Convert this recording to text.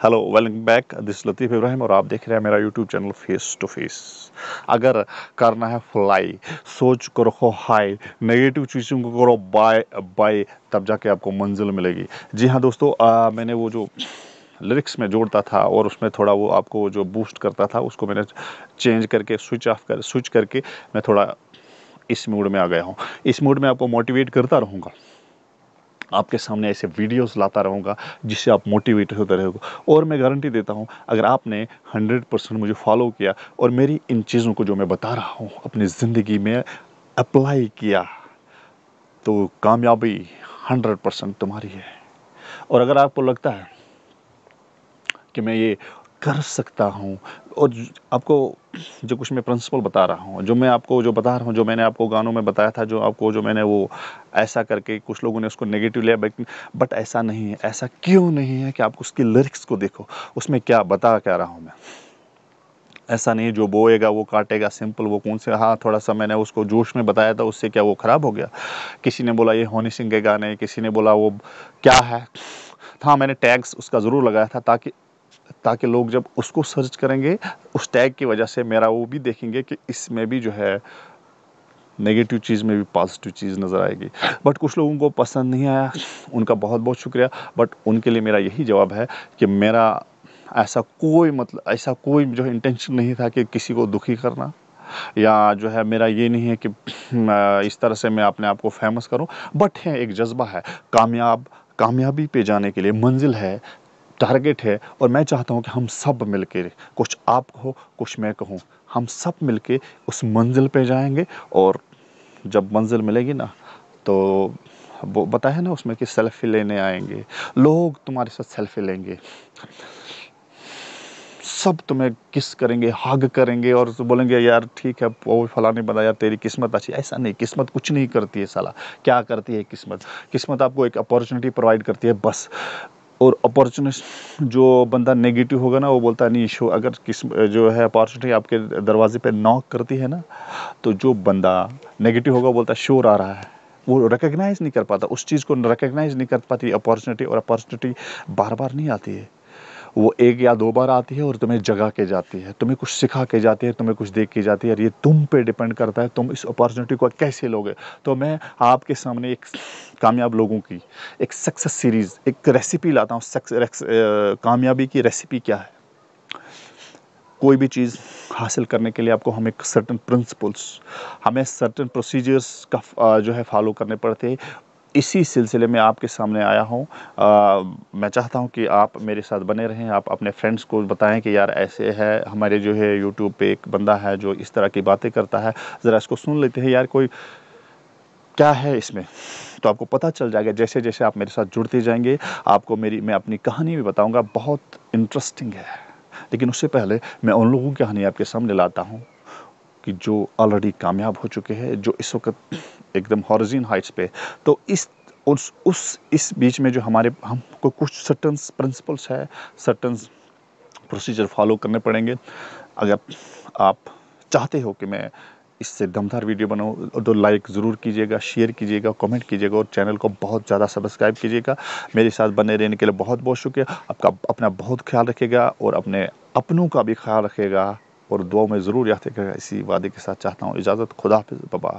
Hello welcome back this Latif Ibrahim और आप देख रहे हैं मेरा YouTube channel face to face अगर करना है फ्लाई सोच को रखो हाई नेगेटिव चीज़ों को करो बाय बाय तब जाके आपको मंजिल मिलेगी। जी हाँ दोस्तों आ, मैंने वो जो लिरिक्स में जोड़ता था और उसमें थोड़ा वो आपको जो बूस्ट करता था उसको मैंने चेंज करके स्विच ऑफ़ कर स्विच करके मैं थोड़ा इस मूड में आ गया हूँ। इस मूड में आपको मोटिवेट करता रहूँगा। आपके सामने ऐसे वीडियोस लाता रहूँगा, जिससे आप मोटिवेट होते रहोगे। और मैं गारंटी देता हूँ, अगर आपने 100 परसेंट मुझे फॉलो किया और मेरी इन चीज़ों को जो मैं बता रहा हूँ, अपनी ज़िंदगी में अप्लाई किया तो कामयाबी 100 परसेंट तुम्हारी है। और अगर आपको लगता है कि मैं ये कर सकता हूँ, और आपको जो कुछ मैं प्रिंसिपल बता रहा हूँ, जो मैं आपको जो बता रहा हूँ, जो मैंने आपको गानों में बताया था, जो आपको, जो मैंने वो ऐसा करके कुछ लोगों ने उसको नेगेटिव लिया बट ऐसा नहीं है। ऐसा क्यों नहीं है कि आप उसकी लिरिक्स को देखो? उसमें क्या बता क्या रहा हूँ मैं? ऐसा नहीं जो बोएगा, वो काटेगा सिंपल वो कौन से हाँ थोड़ा सा मैंने उसको जोश में बताया था, उससे क्या वो ख़राब हो गया? किसी ने बोला, ये होनी सिंह के गाने किसी ने बोला, वो क्या है? हाँ मैंने टैग्स उसका ज़रूर लगाया था ताकि ताकि लोग जब उसको सर्च करेंगे, उस टैग की वजह से मेरा वो भी देखेंगे कि इसमें भी जो है नेगेटिव चीज़ में भी पॉजिटिव चीज़ नज़र आएगी। बट कुछ लोगों को पसंद नहीं आया, उनका बहुत बहुत शुक्रिया। बट उनके लिए मेरा यही जवाब है कि मेरा ऐसा कोई मतलब ऐसा कोई जो इंटेंशन नहीं था कि किसी को दुखी करना। या जो है मेरा ये नहीं है कि इस तरह से मैं अपने आप को फ़ेमस करूँ। बट है, एक जज्बा है। कामयाब, कामयाबी पे जाने के लिए मंजिल है टारगेट है और मैं चाहता हूँ कि हम सब मिलके, कुछ आप कहो, कुछ मैं कहूँ, हम सब मिल के उस मंजिल पे जाएँगे और जब मंजिल मिलेगी ना तो वो बताया ना उसमें कि सेल्फी लेने आएँगे, लोग तुम्हारे साथ सेल्फी लेंगे, सब तुम्हें किस करेंगे हग करेंगे और बोलेंगे, यार ठीक है, वो फलाने बंदा, यार तेरी किस्मत अच्छी ऐसा नहीं, किस्मत कुछ नहीं करती है साला। क्या करती है किस्मत? किस्मत आपको एक अपॉर्चुनिटी प्रोवाइड करती है, बस। और अपॉर्चुनिस्ट जो बंदा नेगेटिव होगा ना, वो बोलता है, नहीं शो अगर किस, जो है अपॉर्चुनिटी आपके दरवाजे पे नॉक करती है ना तो जो बंदा नेगेटिव होगा बोलता है, शोर आ रहा है। वो रिकग्नाइज नहीं कर पाता, उस चीज़ को रिकग्नाइज नहीं कर पाती अपॉर्चुनिटी और अपॉर्चुनिटी बार बार नहीं आती है। वो एक या दो बार आती है और तुम्हें जगा के जाती है, तुम्हें कुछ सिखा के जाती है, तुम्हें कुछ देख के जाती है और ये तुम पे डिपेंड करता है, तुम इस अपॉर्चुनिटी को कैसे लोगे। तो मैं आपके सामने एक कामयाब लोगों की एक सक्सेस सीरीज़ एक रेसिपी लाता हूँ। कामयाबी की रेसिपी क्या है? कोई भी चीज़ हासिल करने के लिए आपको हमें सर्टन प्रिंसिपल्स हमें सर्टन प्रोसीजर्स का जो है फॉलो करने पड़ते। हैं इसी सिलसिले में आपके सामने आया हूँ। मैं चाहता हूँ कि आप मेरे साथ बने रहें, आप अपने फ्रेंड्स को बताएँ कि यार ऐसे है, हमारे जो है यूट्यूब पे एक बंदा है जो इस तरह की बातें करता है। ज़रा इसको सुन लेते हैं यार कोई क्या है इसमें? तो आपको पता चल जाएगा जैसे जैसे आप मेरे साथ जुड़ते जाएँगे, आपको मेरी, मैं अपनी कहानी भी बताऊँगा, बहुत इंटरेस्टिंग है। लेकिन उससे पहले मैं उन लोगों की कहानी आपके सामने लाता हूँ कि जो ऑलरेडी कामयाब हो चुके हैं, जो इस वक्त एकदम हॉरिजिन हाइट्स पे। तो इस, उस उस, इस बीच में जो हमारे, हमको कुछ सर्टन प्रिंसिपल्स है सर्टन प्रोसीजर फॉलो करने पड़ेंगे। अगर आप चाहते हो कि मैं इससे दमदार वीडियो बनाऊँ तो लाइक ज़रूर कीजिएगा शेयर कीजिएगा कमेंट कीजिएगा और चैनल को बहुत ज़्यादा सब्सक्राइब कीजिएगा। मेरे साथ बने रहने के लिए बहुत बहुत शुक्रिया। आपका अपना बहुत ख्याल रखेगा और अपने अपनों का भी ख्याल रखेगा और दुआ में ज़रूर याद रखेगा इसी वादे के साथ चाहता हूँ। इजाज़त, खुदा बबा